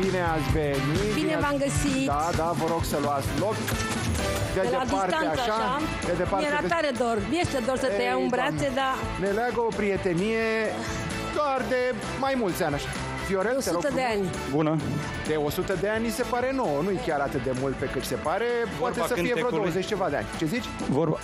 Bine ați venit. Bine v-am găsit. Da, da, vă rog să luați loc. De, De la departe, distanță, așa, așa. de departe. Mi-era de- tare dor. Mi-este dor să te Ei, iau în brațe, Doamne. dar Ne leagă o prietenie doar de mai mulți ani așa. Fiorel, te rog 100 de frumos. ani. Bună. De 100 de ani se pare nouă, nu-i chiar atât de mult pe cât se pare, poate să fie vreo cântecului. 20 ceva de ani. Ce zici? Vorba,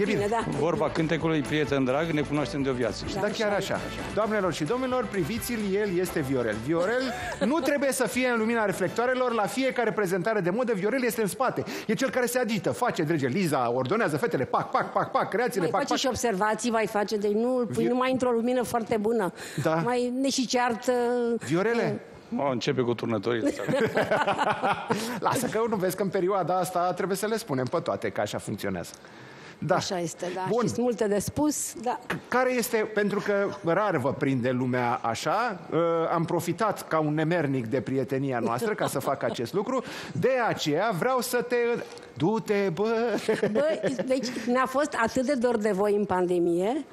E bine. da. vorba cântecului prieten drag, ne cunoaștem de o viață. Da, chiar așa. Doamnelor și domnilor, priviți-l, el este Viorel. Viorel nu trebuie să fie în lumina reflectoarelor la fiecare prezentare de modă. Viorel este în spate. E cel care se agită, face, drege. Liza ordonează fetele, pac, pac, pac, pac, creațiile, Mai pac, face pac. și observații, mai face, deci nu îl pui Vi- numai într-o lumină foarte bună. Da. Mai ne și ceartă. Viorele, Mă, începe cu turnătorile. lasă că nu vezi că în perioada asta trebuie să le spunem pe toate că așa funcționează. Da. Așa este, da. Bun. Știți multe de spus, da. Care este, pentru că rar vă prinde lumea așa, uh, am profitat ca un nemernic de prietenia noastră ca să fac acest lucru, de aceea vreau să te... Du-te, bă! Bă, deci ne-a fost atât de dor de voi în pandemie,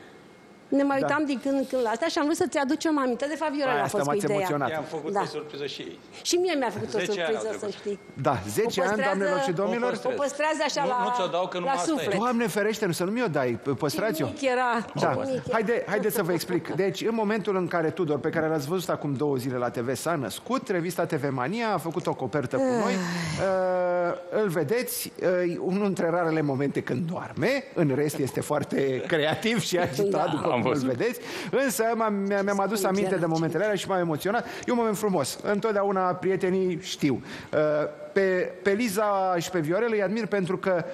ne mai Da. uitam din când în când la asta și am vrut să-ți aducem aminte. De fapt, Viorel Aia a asta fost cu m-ați ideea. emoționat. I-am făcut Da. o surpriză și ei. Și mie mi-a făcut o 10 ani au surpriză, să trecut. știi. Da, 10 O ani, păstrează- doamnelor și domnilor. o păstrez. O păstrează așa Nu- la, nu ți-o dau, că la numai asta e. suflet. Doamne ferește, nu să nu mi-o dai, păstrați-o. Nimic era. Da, nimic era. haide, haide să vă explic. Deci, în momentul în care Tudor, pe care l-ați văzut acum două zile la TV, s-a născut, revista TV Mania a făcut o copertă cu noi. Uh, îl vedeți, uh, e unul dintre rarele momente când doarme, în rest este foarte creativ și agitat, Da. după Am cum îl văzut. vedeți. Însă m-am, mi-am mi-am adus Spune, aminte de Gerard, momentele alea și m-am emoționat. E un moment frumos. Întotdeauna prietenii știu. Uh, Pe, pe Liza și pe Viorel îi admir pentru că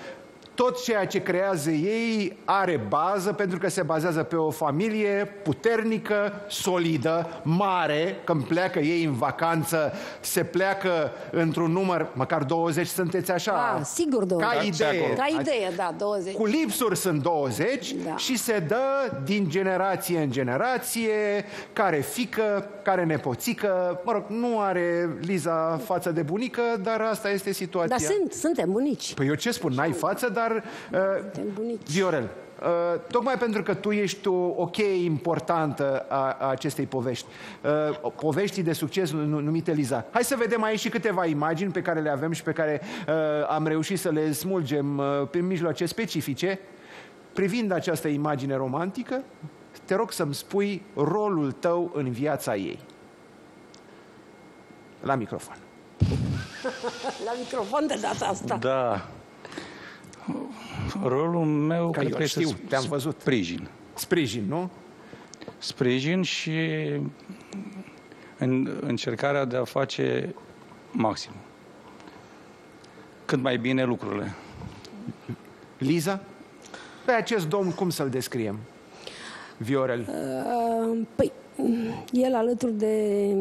tot ceea ce creează ei are bază pentru că se bazează pe o familie puternică, solidă, mare. Când pleacă ei în vacanță, se pleacă într-un număr, măcar 20 sunteți așa. Da, sigur 20. Ca Da, idee. Ca idee, da, 20. Cu lipsuri sunt 20 Da. și se dă din generație în generație, care fică, care nepoțică. Mă rog, nu are Liza față de bunică, dar asta este situația. Dar sunt, suntem bunici. Păi eu ce spun, n-ai față, dar... Uh, Suntem bunici. Viorel, uh, tocmai pentru că tu ești o, o cheie importantă a, a acestei povești, uh, poveștii de succes nu- numite Liza. Hai să vedem aici și câteva imagini pe care le avem și pe care uh, am reușit să le smulgem uh, prin mijloace specifice. Privind această imagine romantică, te rog să-mi spui rolul tău în viața ei. La microfon. La microfon de data asta. Da. Rolul meu Că cred eu că este știu, te-am sp- văzut. Sprijin. Sprijin, nu? Sprijin și în încercarea de a face maxim. Cât mai bine lucrurile. Liza? Pe acest domn, cum să-l descriem? Viorel. Uh, Păi, el alături de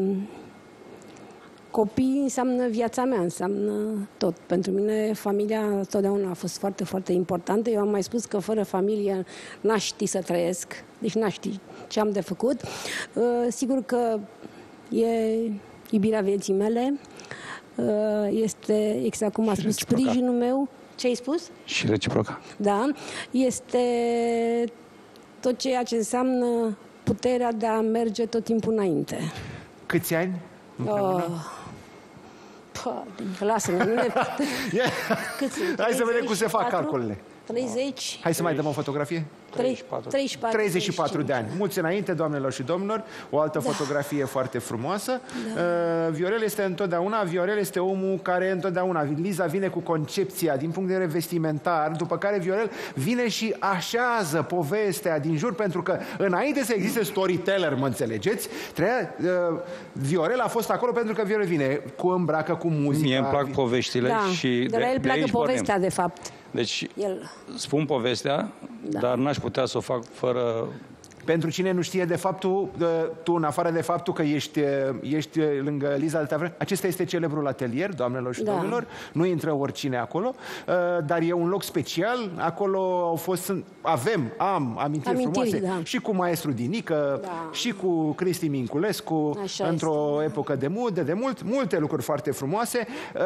copii înseamnă viața mea, înseamnă tot. Pentru mine familia totdeauna a fost foarte, foarte importantă. Eu am mai spus că fără familie n-aș ști să trăiesc, deci n-aș ști ce am de făcut. Uh, Sigur că e iubirea vieții mele, Uh, este exact cum a spus reciproca. sprijinul meu. Ce ai spus? Și reciproca. Da, este tot ceea ce înseamnă puterea de a merge tot timpul înainte. Câți ani? Oh. Pă, lasă-mă, nu ne... Cât sunt? Hai să vedem cum se fac 34? calculele. 30? Hai să mai dăm o fotografie? 34. 34. 34 de ani. Mulți înainte, doamnelor și domnilor, o altă Da. fotografie foarte frumoasă. Uh, Viorel este întotdeauna, Viorel este omul care întotdeauna, Liza vine cu concepția din punct de vedere vestimentar, după care Viorel vine și așează povestea din jur, pentru că înainte să existe storyteller, mă înțelegeți, treia, uh, Viorel a fost acolo pentru că Viorel vine cu îmbracă, cu muzica. Mie îmi plac vi- poveștile Da, și de la el pleacă aici pornim. povestea, de fapt. Deci El... spun povestea, Da. dar n-aș putea să o fac fără Pentru cine nu știe de faptul, uh, tu în afară de faptul că ești, uh, ești uh, lângă Liza de Tavră, acesta este celebrul atelier, doamnelor și Da. domnilor, nu intră oricine acolo, uh, dar e un loc special, acolo au fost, sunt- avem, am amintiri, Amintiri, frumoase da. și cu maestru Dinică, Da. și cu Cristi Minculescu, Așa într-o epocă de mult, de, de mult, multe lucruri foarte frumoase, uh,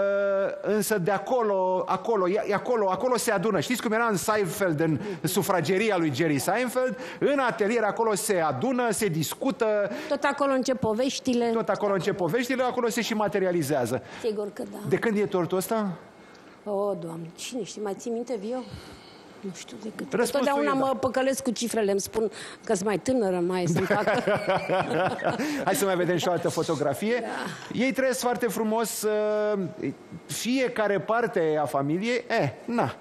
însă de acolo, acolo, e, e acolo, acolo se adună. Știți cum era în Seinfeld, în sufrageria lui Jerry Seinfeld? În atelier, acolo se adună, se discută, Tot acolo încep poveștile. tot acolo încep poveștile, acolo se și materializează. Sigur că da. De când e tortul ăsta? O, Doamne, cine știe, mai ții minte, Vio? Nu știu de cât. Răspunsul Totdeauna e da. mă păcălesc cu cifrele, îmi spun că sunt mai tânără, mai să-mi facă... Hai să mai vedem și o altă fotografie. Ei trăiesc foarte frumos uh, fiecare parte a familiei. Eh, na,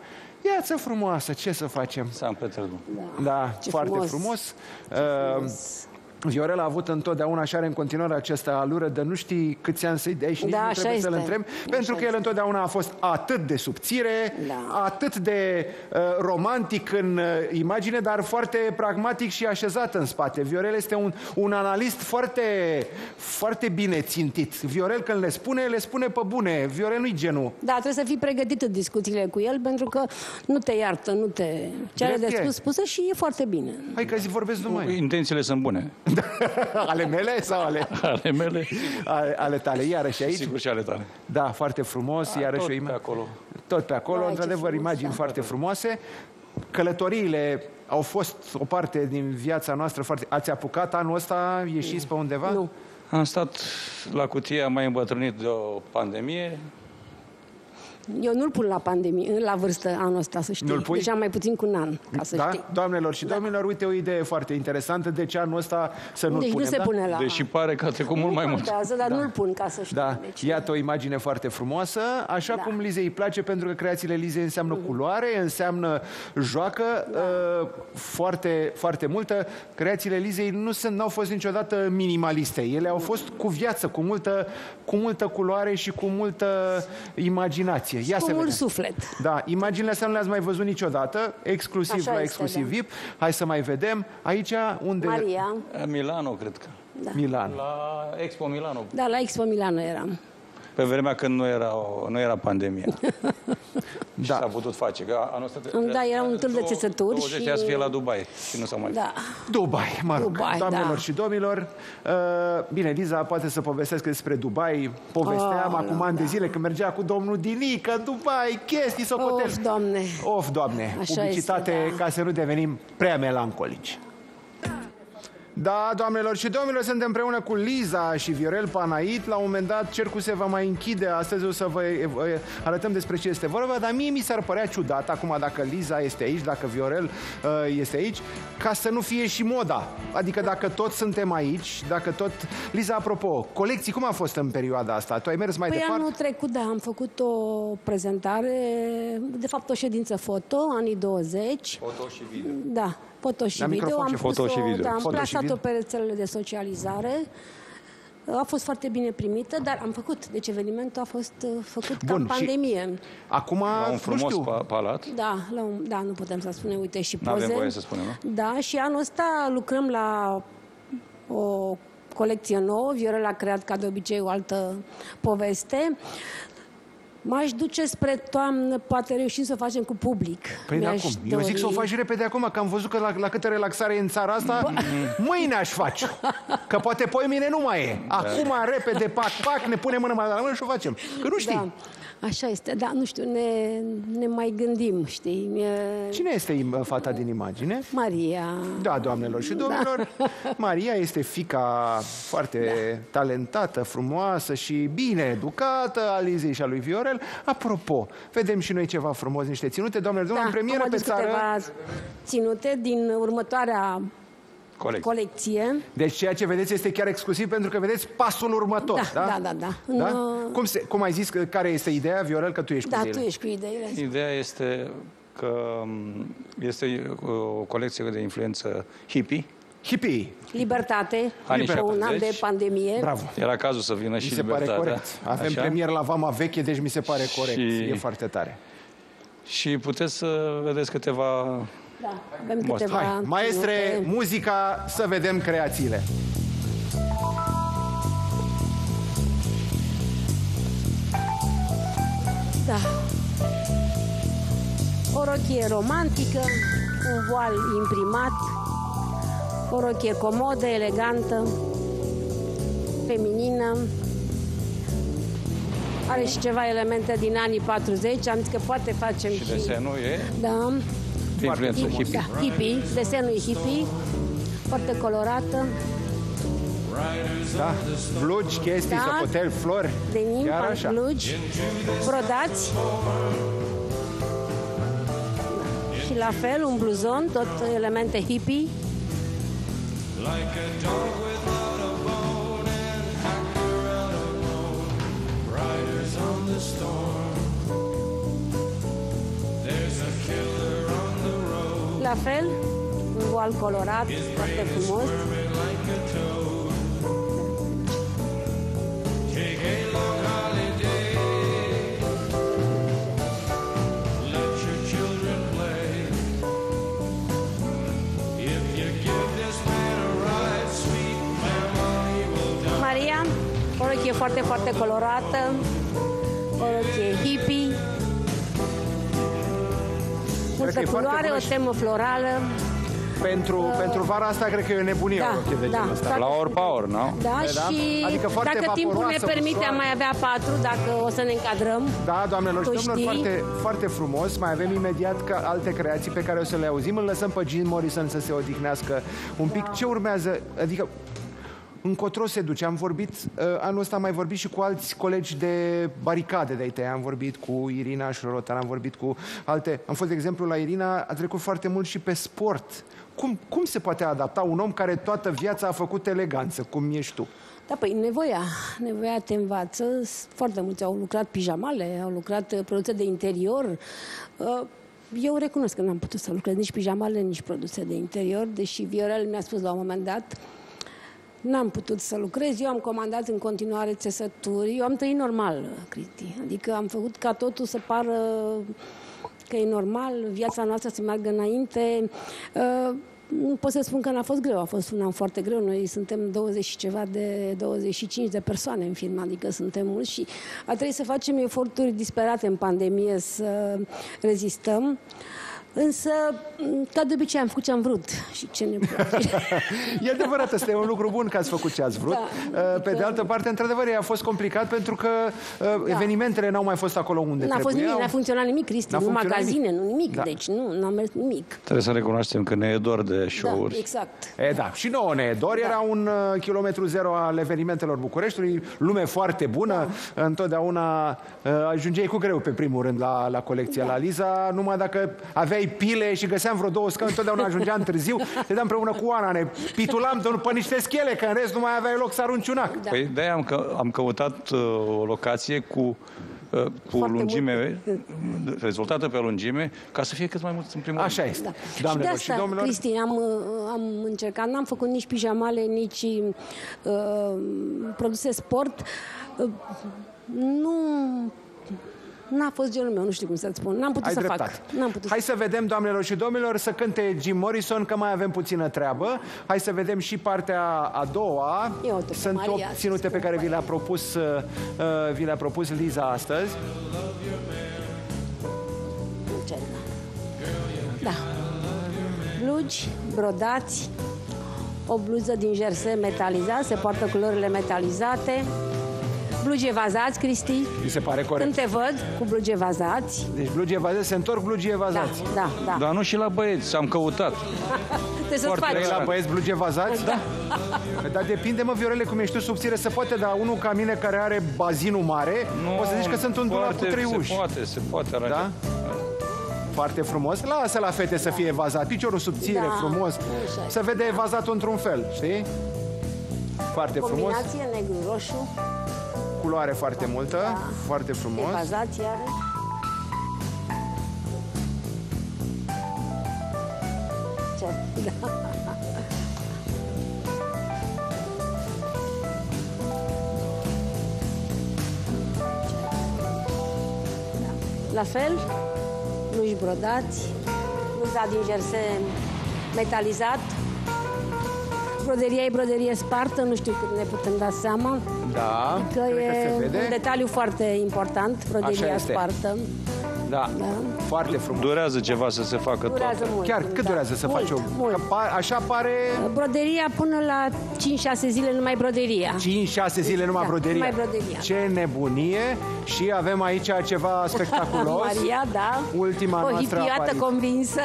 Iață frumoasă, ce să facem? San Petersburg. Da, Ce foarte frumos. frumos. frumos. Uh, Viorel a avut întotdeauna și are în continuare această alură de nu știi câți ani să-i dai și nici Da, nu așa trebuie să-l este. întrebi, Așa pentru că el este. întotdeauna a fost atât de subțire, Da. atât de uh, romantic în uh, imagine, dar foarte pragmatic și așezat în spate. Viorel este un, un analist foarte, foarte bine țintit. Viorel când le spune, le spune pe bune. Viorel nu-i genul. Da, trebuie să fii pregătit în discuțiile cu el, pentru că nu te iartă, nu te... Ce are Drept de e. spus, spusă și e foarte bine. Hai că zi vorbesc numai. Intențiile sunt bune. ale mele sau ale, Ale mele, ale, ale tale? Iarăși aici? sigur și ale tale. Da, foarte frumos, iarăși Tot o pe imagine. acolo. Tot pe acolo, Vai, ce într-adevăr, frumos, imagini da. foarte frumoase. Călătoriile au fost o parte din viața noastră foarte... Ați apucat anul ăsta, ieșiți pe undeva? Nu. Am stat la cutie, am mai îmbătrânit de o pandemie. Eu nu-l pun la pandemie, la vârstă anul ăsta, să știi. Nu-l pui? Deci am mai puțin cu un an, ca să da? știi. Doamnelor și domnilor, uite o idee foarte interesantă. De ce anul ăsta să nu-l Deci punem, nu se da? pune la... Deși pare că a trecut mult nu mai mult. contează, dar nu-l pun ca să știi. Da, Deci, iată o imagine foarte frumoasă, așa Da. cum Lizei îi place, pentru că creațiile Lizei înseamnă culoare, înseamnă joacă uh, foarte, foarte multă. Creațiile Lizei nu sunt, n-au fost niciodată minimaliste. Ele au fost cu viață, cu multă, cu multă culoare și cu multă imaginație. Ia cu să mult vedem. suflet. Da, imaginile astea nu le-ați mai văzut niciodată, exclusiv Așa la este, exclusiv da. VIP. Hai să mai vedem. Aici, unde? Maria, Milano, cred că. Milan. La Expo Milano. da, la Expo Milano eram. Pe vremea când nu era, o, nu era pandemia. Și Da. s-a putut face. Că anul ăsta Da, era un târg de țesături 20 și- și... să fie la Dubai. Și nu s-a mai Da. Dubai, mă rog, Dubai, doamnelor da. și domnilor. Uh, bine, Liza poate să povestească despre Dubai. Povesteam Oh, acum ani de zile când mergea cu domnul Dinică în Dubai, chestii, socotel. Of, Doamne. Of, doamne, Așa publicitate este, da. ca să nu devenim prea melancolici. Da, doamnelor și domnilor, suntem împreună cu Liza și Viorel Panait. La un moment dat, cercul se va mai închide. Astăzi o să vă vă arătăm despre ce este vorba, dar mie mi s-ar părea ciudat, acum dacă Liza este aici, dacă Viorel uh, este aici, ca să nu fie și moda. Adică dacă toți suntem aici, dacă tot... Liza, apropo, colecții, cum a fost în perioada asta? Tu ai mers mai Păi departe? anul trecut, da, am făcut o prezentare, de fapt o ședință foto, anii 20. Foto și video. Da, foto și La video. microfon Am și foto pus-o- și video. Da, am Foto și plasat-o video. pe rețelele de socializare. A fost foarte bine primită, dar am făcut. Deci evenimentul a fost uh, făcut Bun, ca și- pandemie. Acum, La un nu frumos știu, pa- palat. Da, la un, da, nu putem să spunem, uite, și poze. N-avem voie să spunem, nu? Da, și anul ăsta lucrăm la o colecție nouă. Viorel a creat, ca de obicei, o altă poveste. M-aș duce spre toamnă, poate reușim să o facem cu public. Păi de Mi-aș acum. Eu zic să o dori. faci repede acum, că am văzut că la, la câtă relaxare e în țara asta, mâine aș face. Că poate poi mine nu mai e. Acum, repede, pac, pac, ne punem mâna mai la mână și o facem. Că nu știi. Da, așa este. Da, nu știu, ne, ne mai gândim, știi? E... Cine este im- fata din imagine? Maria. Da, doamnelor și domnilor, Maria este fica foarte talentată, frumoasă și bine educată a Lizei și a lui Viorel. Apropo, vedem și noi ceva frumos, niște ținute, doamnelor, domnilor, în premieră Da, am pe adus țară. câteva ținute din următoarea Colecție. colecție. Deci ceea ce vedeți este chiar exclusiv pentru că vedeți pasul următor, Da, da? da, da, da. În, Da? uh, Cum, se, cum ai zis, că, care este ideea, Viorel, că tu ești Da, cu tu zile? ești cu ideile. Ideea este că m, este o colecție de influență hippie. Hippie. Libertate, Anii după un an 70. de pandemie. Bravo. Era cazul să vină Mi și se pare libertatea. corect. Avem Așa? premier la Vama Veche, deci mi se pare corect. Și- E foarte tare. Și puteți să vedeți câteva... Da, avem Bun. câteva Hai, maestre, ținute. muzica, să vedem creațiile. Da. O rochie romantică, un voal imprimat, o rochie comodă, elegantă, feminină. Are și ceva elemente din anii 40, am zis că poate facem și... Și desenul e Da, de influență frumos. hippie. da, hippie, desenul e hippie. foarte colorată, Da? Blugi, chestii, Da. socotel, flori. de Chiar nim, așa. blugi, brodați. Și la fel, un bluzon, tot elemente hippie. La fel, un voal colorat, foarte frumos. Maria, o rochie foarte, foarte colorată, o rochie hippie, multă că e foarte culoare, bună o și- temă florală. Pentru, pentru vara asta cred că e o nebunie Da, o rochie de da, genul ăsta. da. La ori power, nu? Da, Da? și Adică foarte dacă timpul ne vaporoasă, permite, am ușoară. mai avea patru, dacă o să ne încadrăm. Da, doamnelor și Tu domnilor, știi? foarte, foarte frumos. Mai avem imediat ca alte creații pe care o să le auzim. Îl lăsăm pe Jim Morrison să se odihnească un pic. Ce urmează? Adică încotro se duce. Am vorbit, uh, anul ăsta am mai vorbit și cu alți colegi de baricade de aici. Am vorbit cu Irina Șorotan, am vorbit cu alte... Am fost, de exemplu, la Irina, a trecut foarte mult și pe sport. Cum, cum se poate adapta un om care toată viața a făcut eleganță, cum ești tu? Da, păi nevoia, nevoia te învață. Foarte mulți au lucrat pijamale, au lucrat uh, produse de interior. Uh, Eu recunosc că n-am putut să lucrez nici pijamale, nici produse de interior, deși Viorel mi-a spus la un moment dat N-am putut să lucrez, eu am comandat în continuare țesături, eu am trăit normal, Cristi. Adică am făcut ca totul să pară că e normal, viața noastră să meargă înainte. Uh, nu pot să spun că n-a fost greu, a fost un an foarte greu. Noi suntem 20 și ceva de 25 de persoane în firmă, adică suntem mulți și a trebuit să facem eforturi disperate în pandemie să rezistăm. Însă, ca de obicei, am făcut ce am vrut și ce ne place. E adevărat, ăsta e un lucru bun că ați făcut ce ați vrut. Da, Uh, Pe de altă parte, într-adevăr, a fost complicat pentru că uh, evenimentele n-au mai fost acolo unde Da. N-a fost trebuiau. nimic, n-a funcționat nimic, Cristi, N-a nu funcționat magazine, nimic. nu nimic, Da. deci nu, n-a mers nimic. Trebuie să recunoaștem că ne e dor de Da, show-uri. exact. E, da, și nouă ne e dor. Era un uh, kilometru zero al evenimentelor Bucureștiului, lume foarte bună. Întotdeauna uh, ajungeai cu greu pe primul rând la, la colecție la Liza. Numai dacă aveai pile și găseam vreo două scaune, întotdeauna ajungeam târziu. Te dăm împreună cu Ana, ne pitulam de, pe niște schele, că în rest nu mai aveai loc să arunci un act. Da. Păi de-aia am, că, am căutat uh, o locație cu, uh, cu Foarte lungime, rezultată pe lungime, ca să fie cât mai mult în primul Așa rând. este. Da. Doamnelor și de și asta, domnilor, Cristi, am, uh, am încercat, n-am făcut nici pijamale, nici uh, produse sport. Uh, nu... N-a fost genul meu, nu știu cum să-ți spun. N-am putut Ai să dreptate. fac. N-am putut Hai să... să vedem, doamnelor și domnilor, să cânte Jim Morrison, că mai avem puțină treabă. Hai să vedem și partea a doua. Ia uite, Sunt Maria, obținute pe care vi le-a propus, uh, uh, vi le-a propus Liza astăzi. Ce, Da. Blugi, brodați, o bluză din jersey metalizat, se poartă culorile metalizate, blugi evazați, Cristi, Mi se pare corect. când te văd cu blugi evazați. Deci blugi evazați, se întorc blugi Da, evazați. da, da. Dar nu și la băieți, am căutat. Trebuie să-ți Foarte faci. Vrei la băieți blugi evazați? Da. Păi, Dar depinde, mă, Viorele, cum ești tu subțire, se poate, dar unul ca mine care are bazinul mare, o să zici că sunt un dulap cu Poate, trei se uși. poate, se poate aranja. Da? Foarte frumos. Lasă la fete să fie evazat. Piciorul subțire, Da, frumos. așa e. Se vede evazat într-un fel, știi? Foarte frumos. Combinație negru-roșu, Culoare foarte multă. Da. Foarte frumos. evazați iarăși. Ce? Da. La fel, bluși brodați, bluza din jersey metalizat, broderia e broderie spartă, nu știu cât ne putem da seama, Da, că cred că e se un vede. detaliu foarte important, broderia Așa este. spartă. Da. Foarte frumos. Durează ceva să se facă Durează tot. mult. Chiar cât da. durează să mult, faci o... Mult. Că pa- așa pare Broderia până la 5-6 zile numai broderia. 5-6 zile numai Da, broderia. numai broderia, Ce nebunie! Și avem aici ceva spectaculos. Maria, da. Ultima o noastră hipioată apariție. convinsă.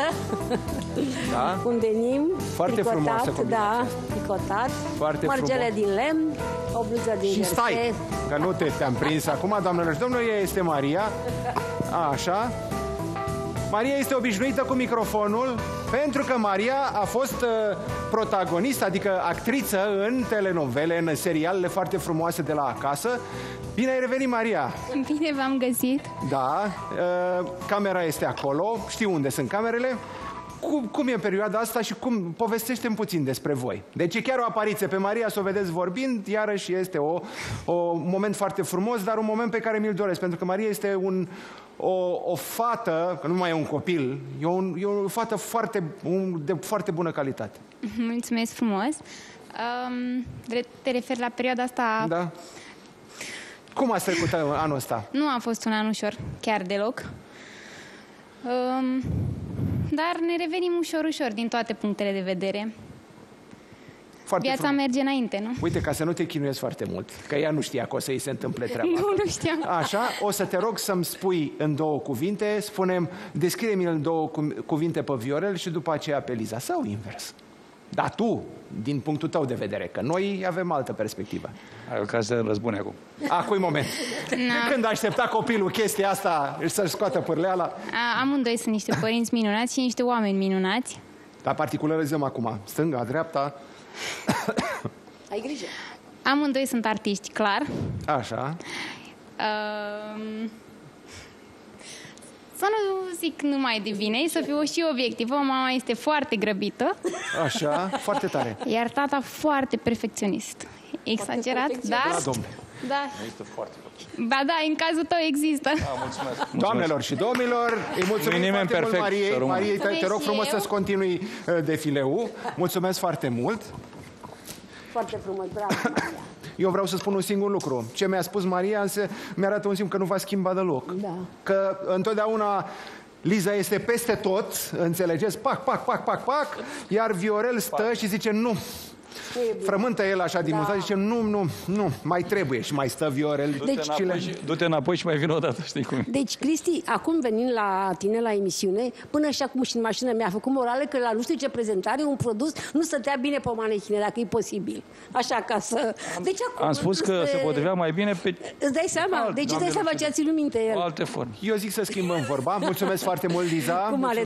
Da? Un denim. Foarte tricotat, frumoasă combinația Da, picotat. Foarte Mărgele frumos. din lemn. O bluză din Și stai, jersey. că nu te, te-am prins acum, doamnelor și domnilor, ea este Maria. Așa. Maria este obișnuită cu microfonul pentru că Maria a fost uh, protagonist, adică actriță în telenovele, în serialele foarte frumoase de la acasă. Bine ai revenit, Maria! Bine v-am găsit. Da, uh, camera este acolo, știu unde sunt camerele. Cum, cum e în perioada asta și cum povestește puțin despre voi. Deci e chiar o apariție pe Maria, să o vedeți vorbind, iarăși este o, o un moment foarte frumos, dar un moment pe care mi-l doresc, pentru că Maria este un, o, o fată, că nu mai e un copil, e, un, e o fată foarte, un, de foarte bună calitate. Mulțumesc frumos. Um, re- te referi la perioada asta? Da? Cum a trecut anul ăsta? Nu a fost un an ușor, chiar deloc. Um, dar ne revenim ușor, ușor din toate punctele de vedere. Foarte Viața frumos. merge înainte, nu? Uite, ca să nu te chinuiesc foarte mult, că ea nu știa că o să îi se întâmple treaba asta. Nu, nu știam. Așa, o să te rog să-mi spui în două cuvinte, spunem, descrie-mi în două cu- cuvinte pe Viorel și după aceea pe Liza, sau invers. Dar tu, din punctul tău de vedere, că noi avem altă perspectivă. Ai ocazia să răzbune acum. Acum moment. Na. Când aștepta copilul chestia asta să-și scoată pârleala, A, amândoi sunt niște părinți minunați și niște oameni minunați. dar particularizăm acum, stânga, dreapta, Ai grijă. Amândoi sunt artiști, clar. așa. Um, să nu zic numai de bine, să fiu și obiectivă. Mama este foarte grăbită, Așa, foarte tare. iar tata foarte perfecționist. Exagerat, dar... Da, domnule. Da. Ba da, în cazul tău există. Doamnelor și domnilor, îi mulțumim Nu e nimeni foarte mult perfect, să Mariei. rămână. Mariei, te, te rog Mulțumesc frumos și eu. să-ți continui uh, defileul. Mulțumesc foarte mult. Foarte frumos, bravo, Maria. Eu vreau să spun un singur lucru. Ce mi-a spus Maria însă mi-arată un simplu că nu va schimba deloc. Da. Că întotdeauna Liza este peste tot, înțelegeți? Pac, pac, pac, pac, pac, iar Viorel stă și zice nu. Frământă el așa din Da. da. zice nu, nu, nu, mai trebuie și mai stă Viorel. Du-te, și le... înapoi, și, du-te înapoi și mai vin o dată, știi cum e. Deci, Cristi, acum venind la tine la emisiune, până și acum și în mașină mi-a făcut morale că la nu știu ce prezentare un produs nu stătea bine pe manechine, dacă e posibil. Așa ca să... Deci acum... Am spus că se potrivea mai bine pe Îți dai seama? Alt, deci îți dai doamnelor seama și ce a ținut minte el. alte forme. Eu zic să schimbăm vorba. Mulțumesc foarte mult, Liza. Cu mare